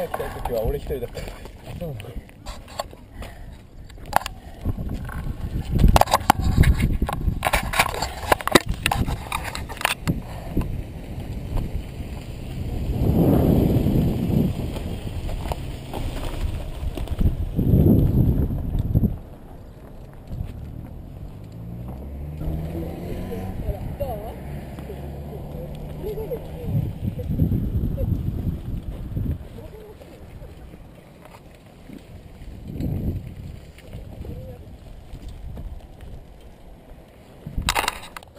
帰った時は俺一人だった。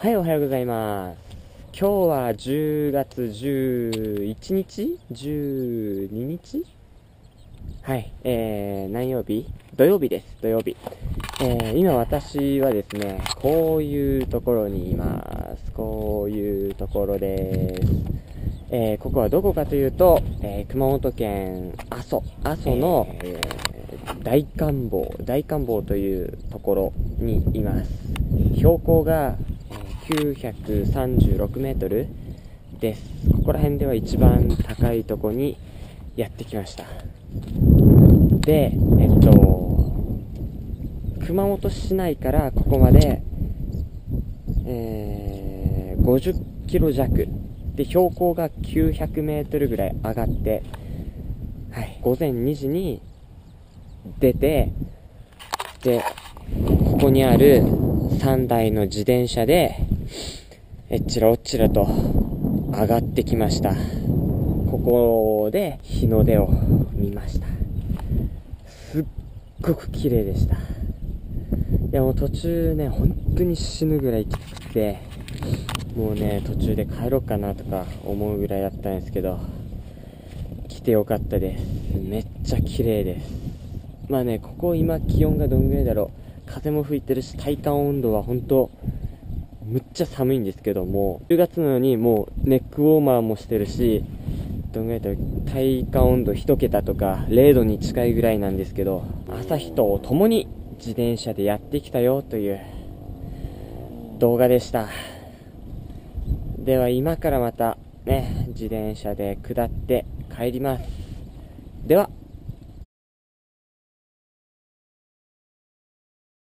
はい、おはようございます。今日は10月11日 ?12 日？はい、えー、何曜日？土曜日です、土曜日。えー、今私はですね、こういうところにいます。こういうところです。えー、ここはどこかというと、えー、熊本県阿蘇、阿蘇の、えー、大観峰、大観峰というところにいます。標高が、えー936メートルです。ここら辺では一番高いとこにやってきました。で、えっと、熊本市内からここまで、えー、50キロ弱。で、標高が900メートルぐらい上がって、はい、午前2時に出て、で、ここにある3台の自転車で、えっちらおっちらと上がってきました。ここで日の出を見ました。すっごく綺麗でした。いやもう途中ね、本当に死ぬぐらいきつくて、もうね、途中で帰ろうかなとか思うぐらいだったんですけど、来てよかったです。めっちゃ綺麗です。まあね、ここ今気温がどんぐらいだろう。風も吹いてるし、体感温度は本当むっちゃ寒いんですけども、10月なのにもうネックウォーマーもしてるし、どんぐらいだ体感温度1桁とか0度に近いぐらいなんですけど、朝日と共に自転車でやってきたよという動画でした。では今からまたね、自転車で下って帰ります。では、